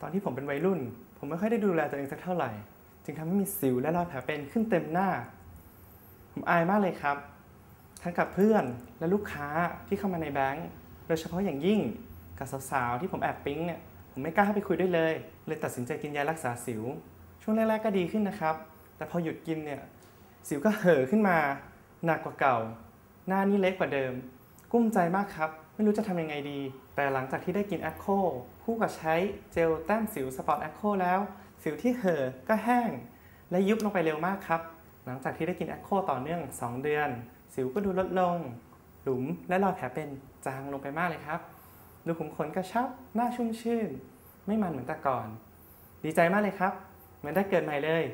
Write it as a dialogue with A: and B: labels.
A: ตอนที่ผมเป็นวัยรุ่น ผมไม่ค่อยได้ดูแลตัวเองสักเท่าไหร่ จึงทำให้มีสิวและรอยแผลเป็นขึ้นเต็มหน้า ผมอายมากเลยครับ ทั้งกับเพื่อนและลูกค้าที่เข้ามาในแบงก์โดยเฉพาะอย่างยิ่งกับสาวๆที่ผมแอบปิ๊งเนี่ยผมไม่กล้าเข้าไปคุยด้วยเลย เลยตัดสินใจกินยารักษาสิว ช่วงแรกๆก็ดีขึ้นนะครับ แต่พอหยุดกินเนี่ยสิวก็เห่อขึ้นมาหนักกว่าเก่า หน้านี่เล็กกว่าเดิม กุ้มใจมากครับ ไม่รู้จะทำยังไงดี แต่หลังจากที่ได้กินแอคโคคู่กับใช้เจลแต้มสิว spot Actko แล้ว สิวที่เห่อก็แห้ง และยุบลงไปเร็วมากครับ หลังจากที่ได้กินแอคโคต่อเนื่อง 2 เดือน สิวก็ดูลดลง หลุมและรอยแผลเป็นจางลงไปมากเลยครับดูขุมขนกระชับหน้าชุ่มชื่น ไม่มันเหมือนแต่ก่อน ดีใจมากเลยครับ เหมือนได้เกิดใหม่เลย